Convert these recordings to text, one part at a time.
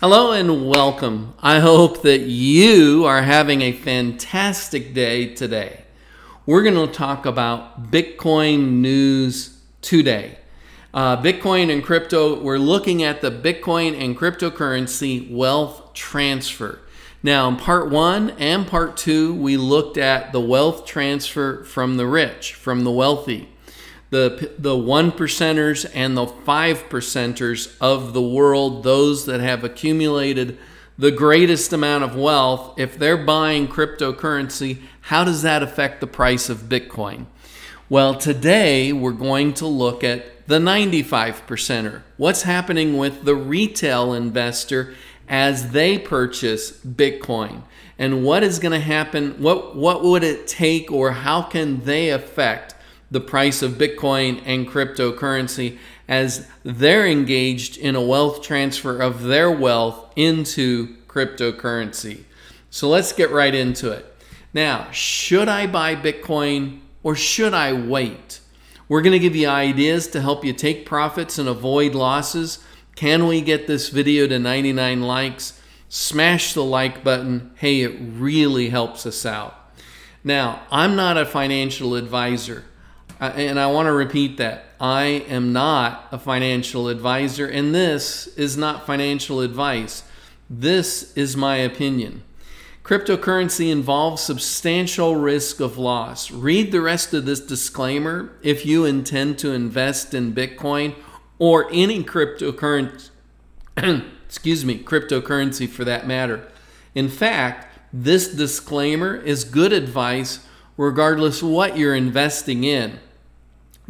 Hello and welcome. I hope that you are having a fantastic day today. We're going to talk about Bitcoin news today. Uh, Bitcoin and crypto, we're looking at the Bitcoin and cryptocurrency wealth transfer. Now, in part one and part two, we looked at the wealth transfer from the rich, from the wealthy the the one percenters and the five percenters of the world, those that have accumulated the greatest amount of wealth, if they're buying cryptocurrency, how does that affect the price of Bitcoin? Well, today we're going to look at the 95 percenter. What's happening with the retail investor as they purchase Bitcoin? And what is going to happen? What, what would it take, or how can they affect the price of Bitcoin and cryptocurrency as they're engaged in a wealth transfer of their wealth into cryptocurrency. So let's get right into it. Now, should I buy Bitcoin or should I wait? We're going to give you ideas to help you take profits and avoid losses. Can we get this video to 99 likes? Smash the like button. Hey, it really helps us out. Now, I'm not a financial advisor and I want to repeat that. I am not a financial advisor, and this is not financial advice. This is my opinion. Cryptocurrency involves substantial risk of loss. Read the rest of this disclaimer if you intend to invest in Bitcoin or any cryptocurrency, excuse me, cryptocurrency for that matter. In fact, this disclaimer is good advice regardless what you're investing in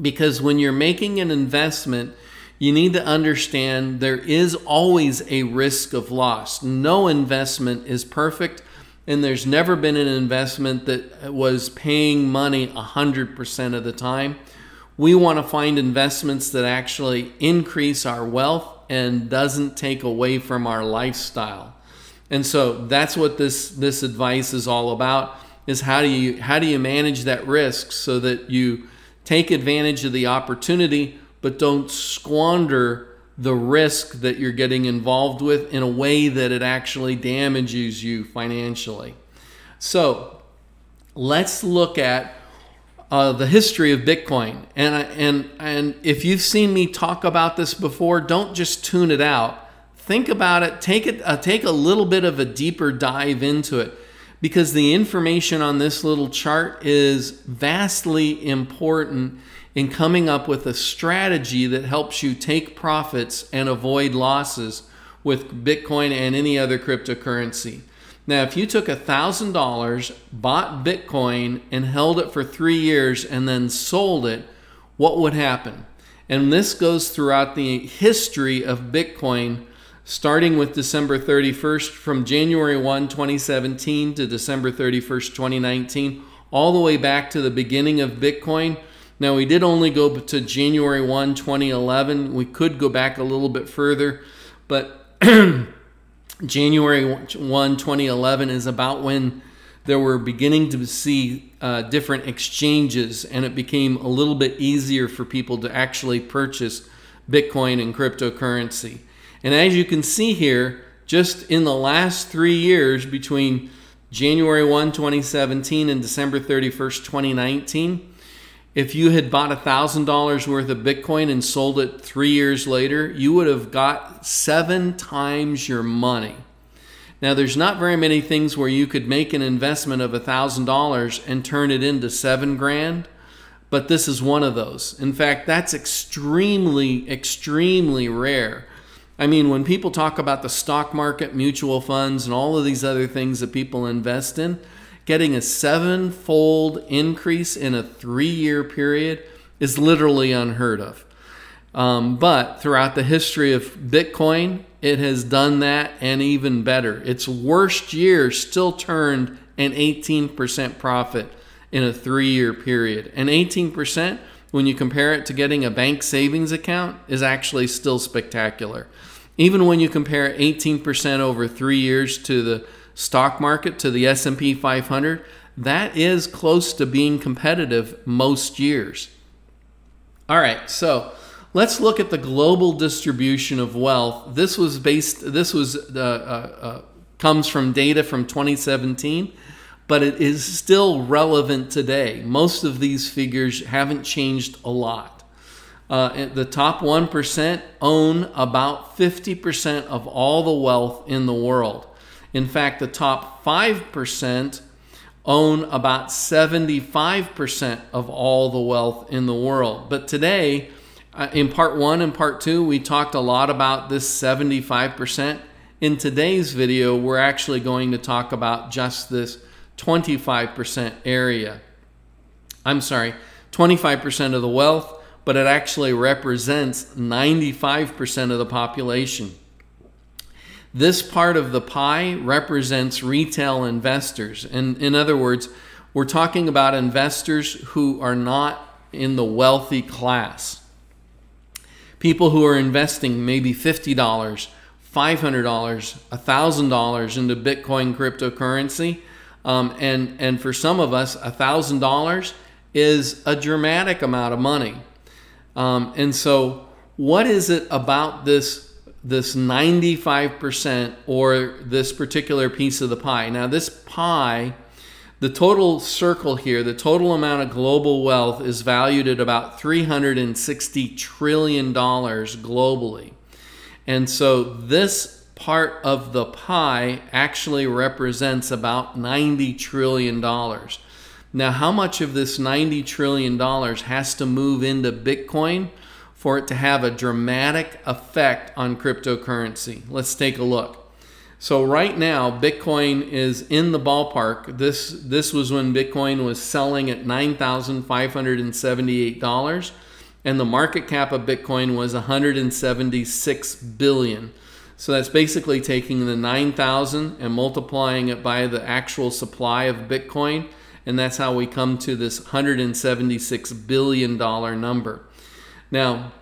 because when you're making an investment, you need to understand there is always a risk of loss. No investment is perfect, and there's never been an investment that was paying money 100% of the time. We want to find investments that actually increase our wealth and doesn't take away from our lifestyle. And so that's what this this advice is all about is how do you how do you manage that risk so that you Take advantage of the opportunity, but don't squander the risk that you're getting involved with in a way that it actually damages you financially. So let's look at uh, the history of Bitcoin. And, and, and if you've seen me talk about this before, don't just tune it out. Think about it, take, it, uh, take a little bit of a deeper dive into it because the information on this little chart is vastly important in coming up with a strategy that helps you take profits and avoid losses with Bitcoin and any other cryptocurrency. Now, if you took $1,000, bought Bitcoin, and held it for three years and then sold it, what would happen? And this goes throughout the history of Bitcoin starting with December 31st from January 1, 2017 to December 31st, 2019, all the way back to the beginning of Bitcoin. Now, we did only go to January 1, 2011. We could go back a little bit further, but January 1, 2011 is about when there were beginning to see uh, different exchanges, and it became a little bit easier for people to actually purchase Bitcoin and cryptocurrency. And as you can see here, just in the last three years between January 1, 2017 and December 31st, 2019, if you had bought $1,000 worth of Bitcoin and sold it three years later, you would have got seven times your money. Now, there's not very many things where you could make an investment of $1,000 and turn it into seven grand, but this is one of those. In fact, that's extremely, extremely rare. I mean, when people talk about the stock market, mutual funds, and all of these other things that people invest in, getting a seven-fold increase in a three-year period is literally unheard of. Um, but throughout the history of Bitcoin, it has done that and even better. Its worst year still turned an 18% profit in a three year period. And 18%, when you compare it to getting a bank savings account, is actually still spectacular. Even when you compare 18% over 3 years to the stock market to the S&P 500, that is close to being competitive most years. All right, so Let's look at the global distribution of wealth. This was based. This was uh, uh, uh, comes from data from 2017, but it is still relevant today. Most of these figures haven't changed a lot. Uh, the top 1% own about 50% of all the wealth in the world. In fact, the top 5% own about 75% of all the wealth in the world. But today, uh, in part one and part two, we talked a lot about this 75%. In today's video, we're actually going to talk about just this 25% area. I'm sorry, 25% of the wealth but it actually represents 95% of the population. This part of the pie represents retail investors. And in other words, we're talking about investors who are not in the wealthy class. People who are investing maybe $50, $500, $1,000 into Bitcoin cryptocurrency. Um, and, and for some of us, $1,000 is a dramatic amount of money. Um, and so, what is it about this this 95% or this particular piece of the pie? Now, this pie, the total circle here, the total amount of global wealth is valued at about 360 trillion dollars globally. And so this part of the pie actually represents about 90 trillion dollars. Now, how much of this $90 trillion has to move into Bitcoin for it to have a dramatic effect on cryptocurrency? Let's take a look. So right now, Bitcoin is in the ballpark. This this was when Bitcoin was selling at nine thousand five hundred and seventy-eight dollars, and the market cap of Bitcoin was one hundred and seventy-six billion. So that's basically taking the nine thousand and multiplying it by the actual supply of Bitcoin and that's how we come to this $176 billion number. Now,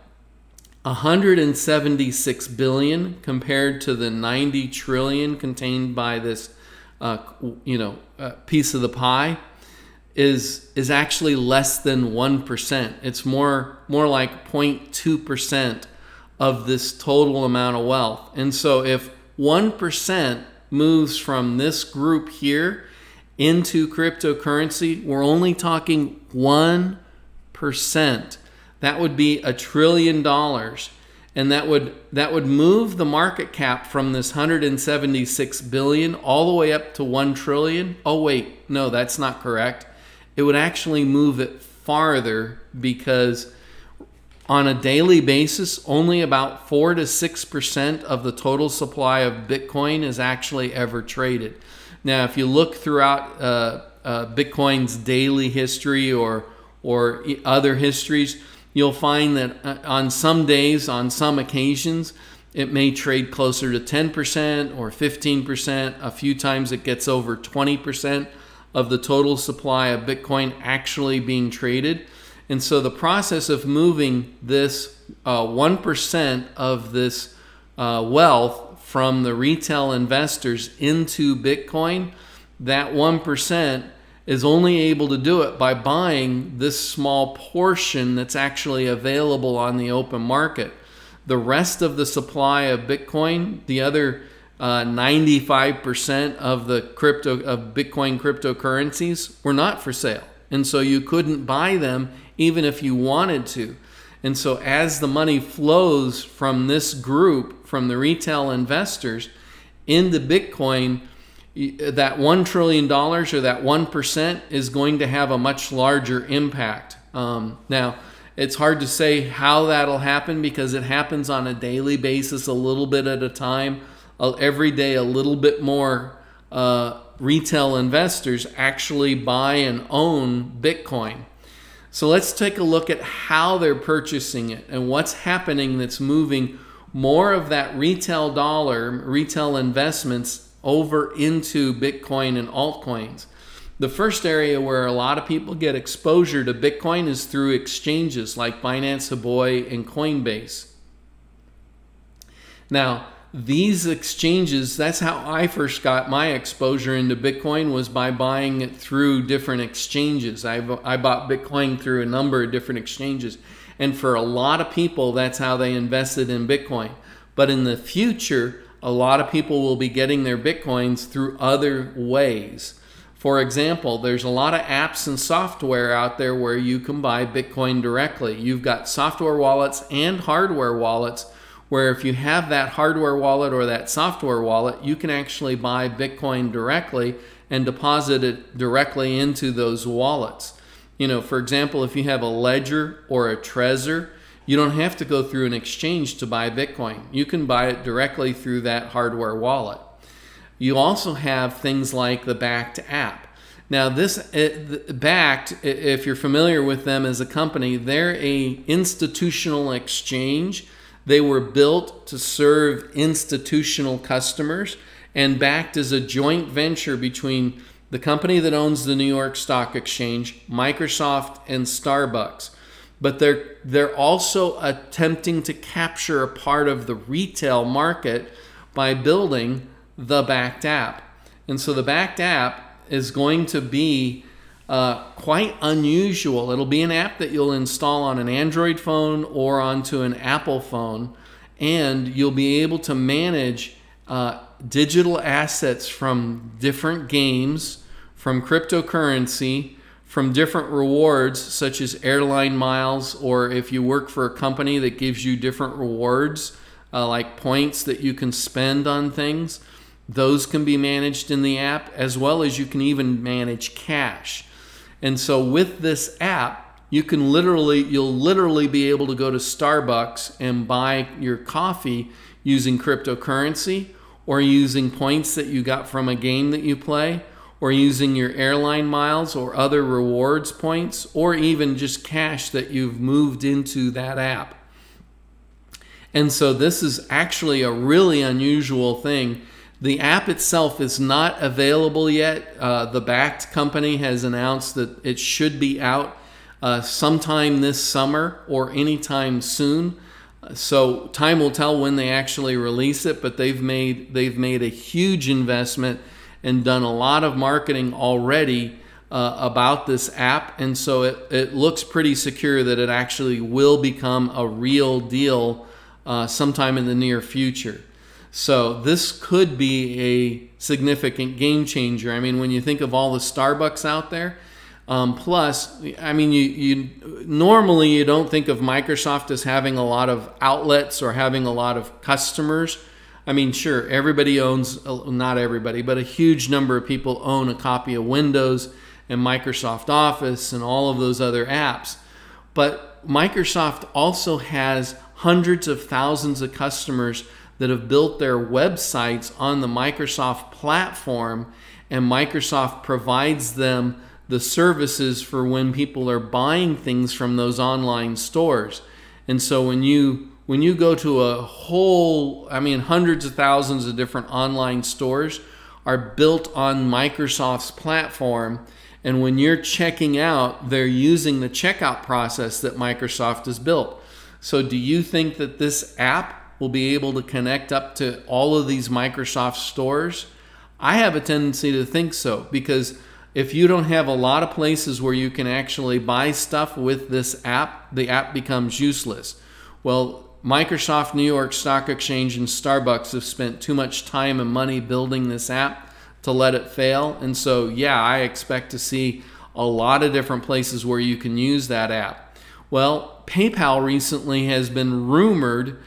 176 billion compared to the 90 trillion contained by this, uh, you know, uh, piece of the pie is is actually less than one percent. It's more more like 0.2 percent of this total amount of wealth. And so, if one percent moves from this group here into cryptocurrency, we're only talking 1%. That would be a trillion dollars. And that would that would move the market cap from this 176 billion all the way up to 1 trillion. Oh wait, no, that's not correct. It would actually move it farther because on a daily basis, only about 4 to 6% of the total supply of Bitcoin is actually ever traded. Now, if you look throughout uh, uh, Bitcoin's daily history or or other histories, you'll find that uh, on some days, on some occasions, it may trade closer to 10% or 15%. A few times it gets over 20% of the total supply of Bitcoin actually being traded. And so the process of moving this uh, 1% of this uh, wealth from the retail investors into Bitcoin, that 1% is only able to do it by buying this small portion that's actually available on the open market. The rest of the supply of Bitcoin, the other uh, 95% of the crypto of Bitcoin cryptocurrencies were not for sale. And so you couldn't buy them even if you wanted to. And so, as the money flows from this group, from the retail investors into Bitcoin, that $1 trillion or that 1% is going to have a much larger impact. Um, now, it's hard to say how that'll happen because it happens on a daily basis, a little bit at a time. Every day, a little bit more uh, retail investors actually buy and own Bitcoin. So let's take a look at how they're purchasing it and what's happening that's moving more of that retail dollar, retail investments over into Bitcoin and altcoins. The first area where a lot of people get exposure to Bitcoin is through exchanges like Binance Huobi and Coinbase. Now, these exchanges that's how i first got my exposure into bitcoin was by buying it through different exchanges i i bought bitcoin through a number of different exchanges And for a lot of people, that's how they invested in Bitcoin. But in the future, a lot of people will be getting their Bitcoins through other ways. For example, there's a lot of apps and software out there where you can buy Bitcoin directly. You've got software wallets and hardware wallets where if you have that hardware wallet or that software wallet, you can actually buy Bitcoin directly and deposit it directly into those wallets. You know, for example, if you have a ledger or a Trezor, you don't have to go through an exchange to buy Bitcoin. You can buy it directly through that hardware wallet. You also have things like the Bakkt app. Now, this uh, it, Bakkt, if you're familiar with them as a company, they're a institutional exchange they were built to serve institutional customers, and Bakkt is a joint venture between the company that owns the New York Stock Exchange, Microsoft, and Starbucks. But they're they're also attempting to capture a part of the retail market by building the Bakkt app. And so the Bakkt app is going to be uh, quite unusual. It'll be an app that you'll install on an Android phone or onto an Apple phone, and you'll be able to manage uh, digital assets from different games, from cryptocurrency, from different rewards such as airline miles, or if you work for a company that gives you different rewards, uh, like points that you can spend on things. Those can be managed in the app, as well as you can even manage cash. And so with this app, you can literally, you'll literally be able to go to Starbucks and buy your coffee using cryptocurrency or using points that you got from a game that you play or using your airline miles or other rewards points or even just cash that you've moved into that app. And so this is actually a really unusual thing the app itself is not available yet. Uh, the Bakkt company has announced that it should be out uh, sometime this summer or anytime soon. So time will tell when they actually release it, but they've made they've made a huge investment and done a lot of marketing already uh, about this app, and so it, it looks pretty secure that it actually will become a real deal uh, sometime in the near future. So this could be a significant game changer. I mean, when you think of all the Starbucks out there, um, plus, I mean, you, you normally you don't think of Microsoft as having a lot of outlets or having a lot of customers. I mean, sure, everybody owns, not everybody, but a huge number of people own a copy of Windows and Microsoft Office and all of those other apps. But Microsoft also has hundreds of thousands of customers that have built their websites on the Microsoft platform, and Microsoft provides them the services for when people are buying things from those online stores. And so when you when you go to a whole, I mean hundreds of thousands of different online stores are built on Microsoft's platform and when you're checking out, they're using the checkout process that Microsoft has built. So do you think that this app will be able to connect up to all of these Microsoft stores? I have a tendency to think so because if you don't have a lot of places where you can actually buy stuff with this app, the app becomes useless. Well, Microsoft, New York Stock Exchange, and Starbucks have spent too much time and money building this app to let it fail. And so, yeah, I expect to see a lot of different places where you can use that app. Well, PayPal recently has been rumored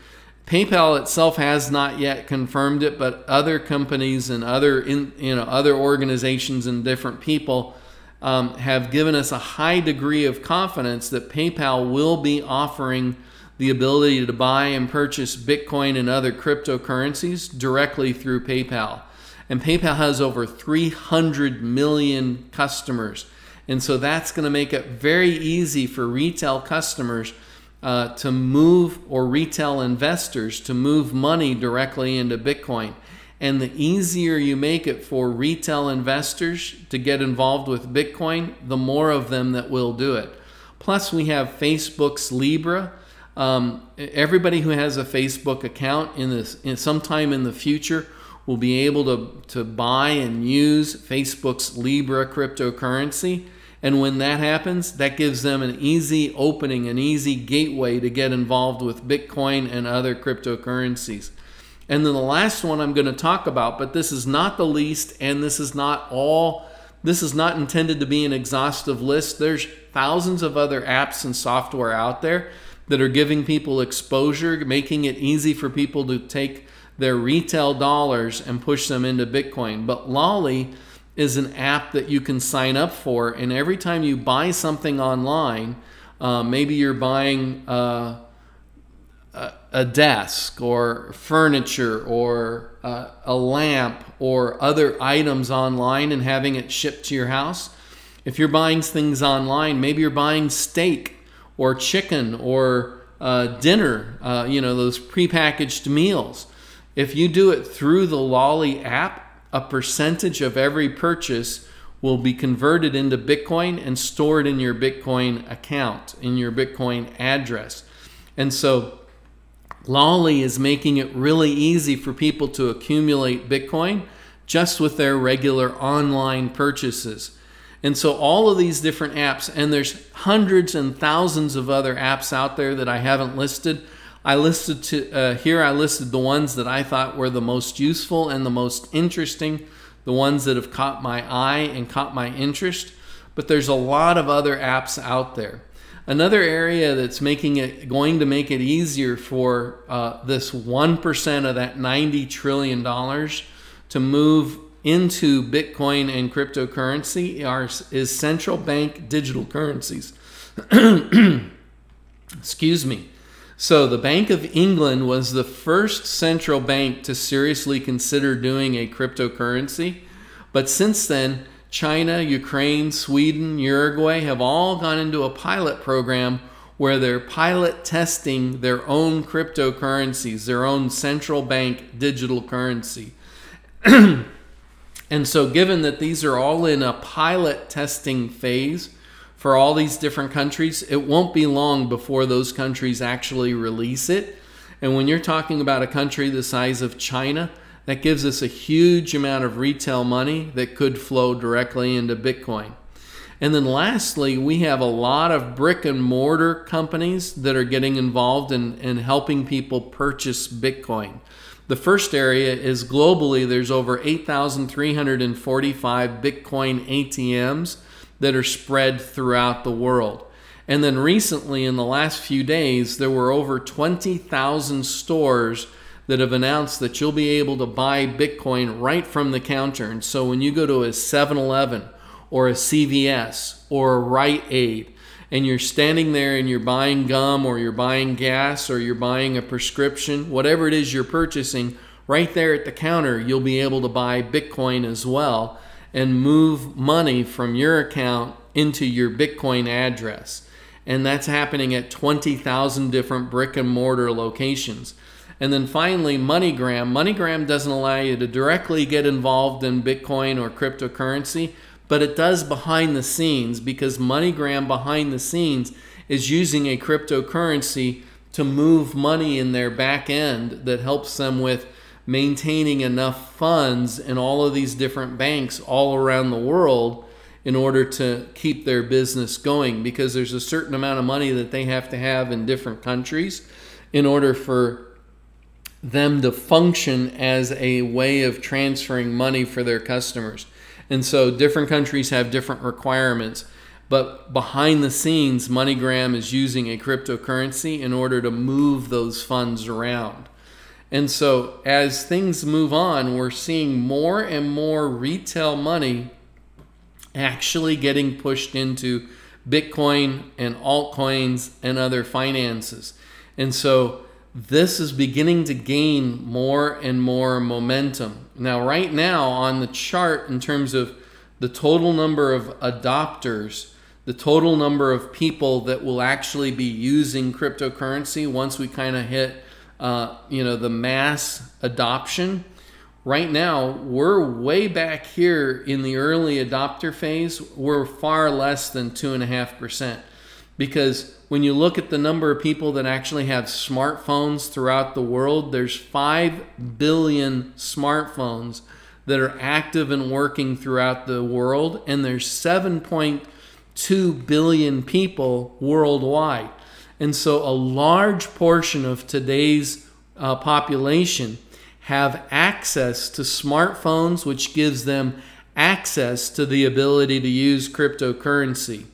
PayPal itself has not yet confirmed it, but other companies and other in, you know other organizations and different people um, have given us a high degree of confidence that PayPal will be offering the ability to buy and purchase Bitcoin and other cryptocurrencies directly through PayPal. And PayPal has over 300 million customers. And so that's going to make it very easy for retail customers uh, to move or retail investors to move money directly into Bitcoin. And the easier you make it for retail investors to get involved with Bitcoin, the more of them that will do it. Plus, we have Facebook's Libra. Um, everybody who has a Facebook account in this, in sometime in the future, will be able to, to buy and use Facebook's Libra cryptocurrency. And when that happens, that gives them an easy opening, an easy gateway to get involved with Bitcoin and other cryptocurrencies. And then the last one I'm going to talk about, but this is not the least, and this is not all, this is not intended to be an exhaustive list. There's thousands of other apps and software out there that are giving people exposure, making it easy for people to take their retail dollars and push them into Bitcoin. But Lolli is an app that you can sign up for, and every time you buy something online, uh, maybe you're buying. Uh, a desk or furniture or uh, a lamp or other items online and having it shipped to your house. If you're buying things online, maybe you're buying steak or chicken or uh, dinner, you know, those prepackaged meals. If you do it through the Lolli app, a percentage of every purchase will be converted into Bitcoin and stored in your Bitcoin account, in your Bitcoin address. And so Lolli is making it really easy for people to accumulate Bitcoin just with their regular online purchases. And so all of these different apps, and there's hundreds and thousands of other apps out there that I haven't listed. I listed to uh, here. I listed the ones that I thought were the most useful and the most interesting, the ones that have caught my eye and caught my interest. But there's a lot of other apps out there. Another area that's making it going to make it easier for uh, this 1% of that $90 trillion to move into Bitcoin and cryptocurrency are, is central bank digital currencies. Excuse me. So, the Bank of England was the first central bank to seriously consider doing a cryptocurrency. But since then, China, Ukraine, Sweden, Uruguay have all gone into a pilot program where they're pilot testing their own cryptocurrencies, their own central bank digital currency. and so, given that these are all in a pilot testing phase for all these different countries, it won't be long before those countries actually release it. And when you're talking about a country the size of China, that gives us a huge amount of retail money that could flow directly into Bitcoin. And then lastly, we have a lot of brick and mortar companies that are getting involved in, in helping people purchase Bitcoin. The first area is globally, there's over 8,345 Bitcoin ATMs that are spread throughout the world. And then recently, in the last few days, there were over 20,000 stores that have announced that you'll be able to buy Bitcoin right from the counter. And so when you go to a 7 Eleven or a CVS or a Rite Aid, and you're standing there and you're buying gum or you're buying gas or you're buying a prescription, whatever it is you're purchasing, right there at the counter, you'll be able to buy Bitcoin as well and move money from your account into your Bitcoin address. And that's happening at 20,000 different brick and mortar locations. And then finally, MoneyGram. MoneyGram doesn't allow you to directly get involved in Bitcoin or cryptocurrency, but it does behind the scenes because MoneyGram behind the scenes is using a cryptocurrency to move money in their back end that helps them with maintaining enough funds in all of these different banks all around the world in order to keep their business going because there's a certain amount of money that they have to have in different countries in order for them to function as a way of transferring money for their customers. And so different countries have different requirements. But behind the scenes, MoneyGram is using a cryptocurrency in order to move those funds around. And so as things move on, we're seeing more and more retail money actually getting pushed into Bitcoin and altcoins and other finances. And so this is beginning to gain more and more momentum. Now, right now on the chart, in terms of the total number of adopters, the total number of people that will actually be using cryptocurrency once we kind of hit, uh, you know, the mass adoption. Right now, we're way back here in the early adopter phase. We're far less than two and a half percent because when you look at the number of people that actually have smartphones throughout the world, there's 5 billion smartphones that are active and working throughout the world, and there's 7.2 billion people worldwide. And so a large portion of today's uh, population have access to smartphones, which gives them access to the ability to use cryptocurrency.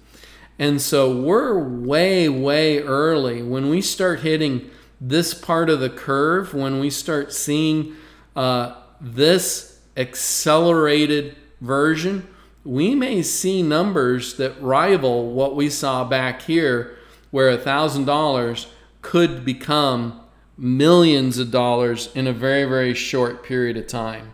And so we're way, way early. When we start hitting this part of the curve, when we start seeing uh, this accelerated version, we may see numbers that rival what we saw back here, where $1,000 could become millions of dollars in a very, very short period of time.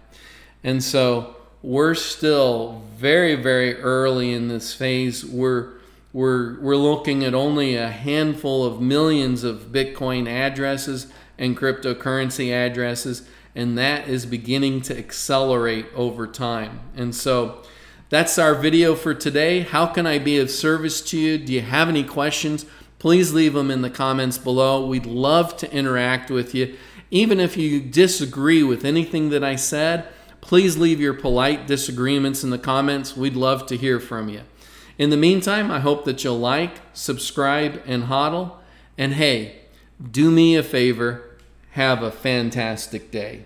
And so we're still very, very early in this phase. We're we're, we're looking at only a handful of millions of Bitcoin addresses and cryptocurrency addresses, and that is beginning to accelerate over time. And so that's our video for today. How can I be of service to you? Do you have any questions? Please leave them in the comments below. We'd love to interact with you. Even if you disagree with anything that I said, please leave your polite disagreements in the comments. We'd love to hear from you. In the meantime, I hope that you'll like, subscribe, and hodl. And hey, do me a favor, have a fantastic day.